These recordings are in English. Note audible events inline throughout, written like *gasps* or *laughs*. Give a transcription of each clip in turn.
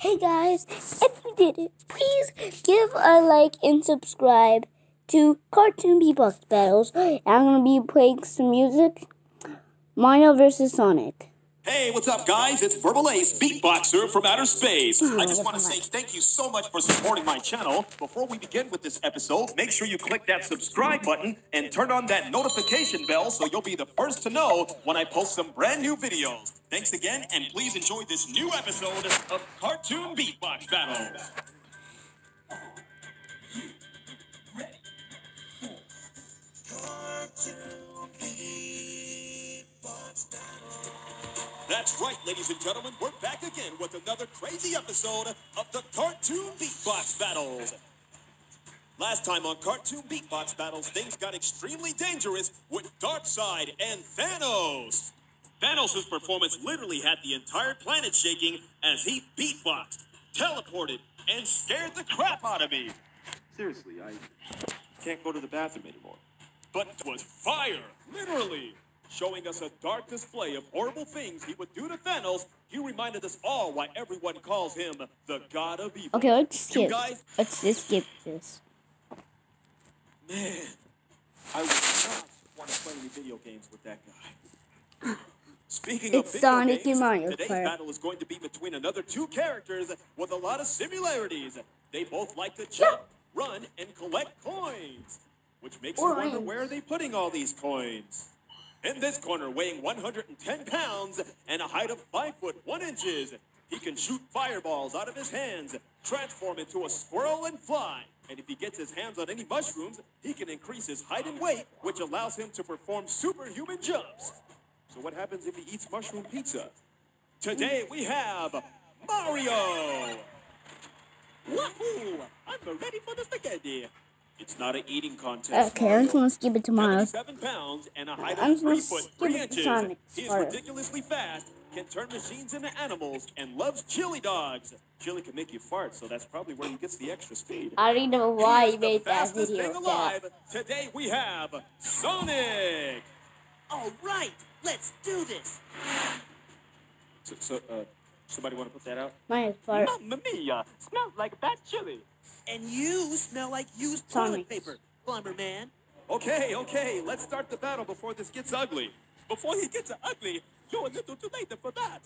Hey guys, if you did it, please give a like and subscribe to Cartoon Beatbox Battles. I'm gonna be playing some music. Mario versus Sonic. Hey, what's up, guys? It's Verbal Ace, beatboxer from outer space. I just want to say thank you so much for supporting my channel. Before we begin with this episode, make sure you click that subscribe button and turn on that notification bell so you'll be the first to know when I post some brand new videos. Thanks again, and please enjoy this new episode of Cartoon Beatbox Battles. That's right, ladies and gentlemen, we're back again with another crazy episode of the Cartoon Beatbox Battles. Last time on Cartoon Beatbox Battles, things got extremely dangerous with Darkseid and Thanos. Thanos' performance literally had the entire planet shaking as he beatboxed, teleported, and scared the crap out of me. Seriously, I can't go to the bathroom anymore. But it was fire, literally. Showing us a dark display of horrible things he would do to Thanos, he reminded us all why everyone calls him the God of Evil. Okay, let's You guys, Let's just skip this. man, I would not want to play any video games with that guy. Speaking of It's video Sonic games, and Mario today's battle is going to be between another two characters with a lot of similarities. They both like to jump, run, and collect coins, which makes you wonder where are they putting all these coins. In this corner, weighing 110 pounds and a height of 5 foot 1 inches, he can shoot fireballs out of his hands, transform into a squirrel, and fly. And if he gets his hands on any mushrooms, he can increase his height and weight, which allows him to perform superhuman jumps. So, what happens if he eats mushroom pizza? Today we have Mario! Wahoo! I'm ready for the spaghetti. It's not an eating contest. Okay, I'm gonna skip it tomorrow. 77 pounds and a height I'm of 3 just foot gonna 3 skip inches. Sonic He is ridiculously fast, can turn machines into animals, and loves chili dogs. Chili can make you fart, so that's probably where he gets the extra speed. I already know He why you the made that fastest video. that. alive. Today we have Sonic. All right, let's do this. So, so uh, somebody want to put that out? Mario Kart. Mamma mia! Smells like bad chili. And you smell like used Sonic. toilet paper, Plumber Man. Okay, okay, let's start the battle before this gets ugly. Before he gets ugly, you're a little too late for that.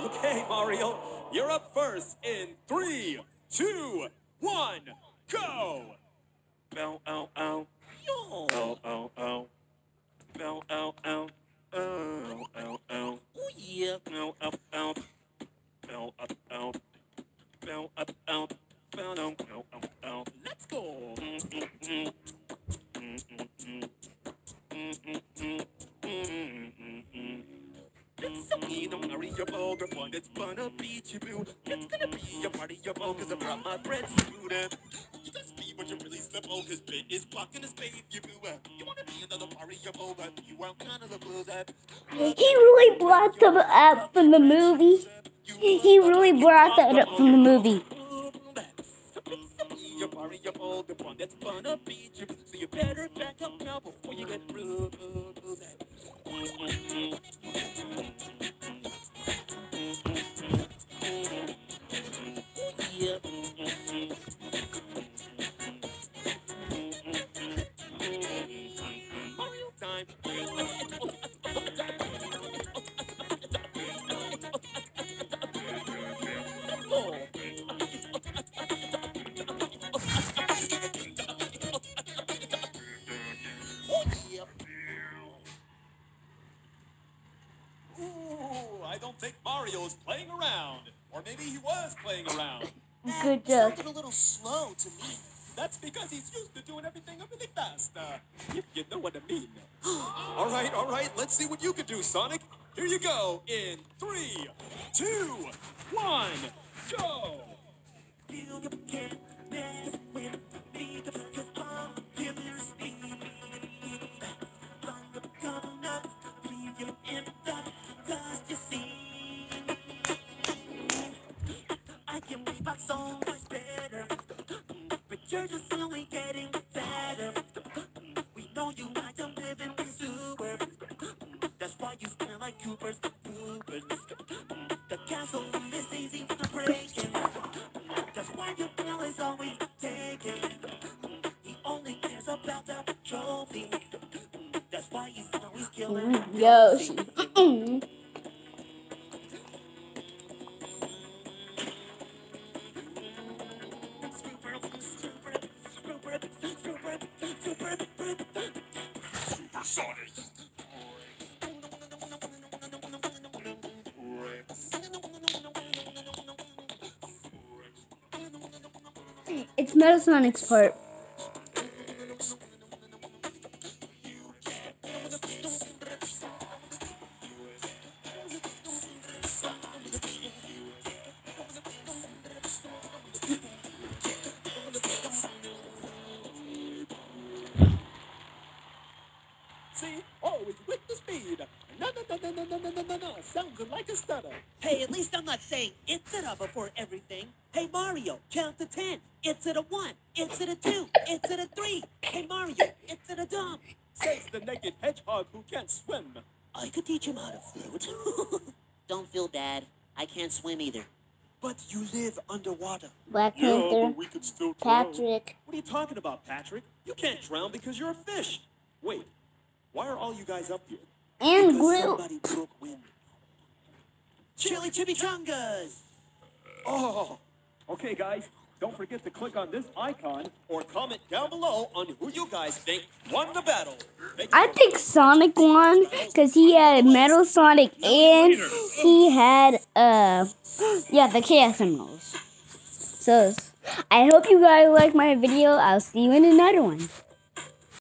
Okay, Mario, you're up first in three, two, one, go! Bow, ow, ow. Yo. Ow, ow, ow. Ow, ow. Ow, ow, ow. Oh yeah. Up, up. Let's go. It's a me, the Mario Ball, the one that's gonna beat you, boo. It's gonna be a party, your ball, cause I brought my friends to do that. You just what you really slip cause Bit is blocking his you boo. You wanna be another party, but you are kind of the blues that. He really brought them up from the movie. He really brought that up from the movie. Your party, your ball, the one that's gonna beat you, so you better back up now before you get through. Is playing around. Or maybe he was playing around. *laughs* Good job. Sounded a little slow to me. That's because he's used to doing everything really fast. Uh, you, you know what I mean. *gasps* all right, all right. Let's see what you can do, Sonic. Here you go. In three, two, one, go. so much better. But you're just only getting better. We know you like to live in the sewer. That's why you smell like Cooper's the Ubers. The castle is easy to break in. That's why your bill is always taken. He only cares about the trophy. That's why he's always killing. Yoshi. It's Metal Sonic's part. See? Always with the speed. No, no, no, no, no, no, no, no, no, no. Sounds like a stutter. Hey, at least I'm not saying it's it a before everything. Hey Mario, count to ten. It's it a one. It's it a two. It's it a three. Hey Mario, it's it a dump. Says the naked hedgehog who can't swim. Oh, I could teach him how to float. *laughs* Don't feel bad. I can't swim either. But you live underwater. Black Yeah, Panther. but we could still drown. Patrick. What are you talking about, Patrick? You can't drown because you're a fish. Wait, why are all you guys up here? And Because Groot. somebody broke wind. Chili chimichangas. Oh, okay, guys. Don't forget to click on this icon or comment down below on who you guys think won the battle. You I think Sonic won because he had Metal Sonic and he had uh yeah the Chaos Emeralds. So I hope you guys like my video. I'll see you in another one.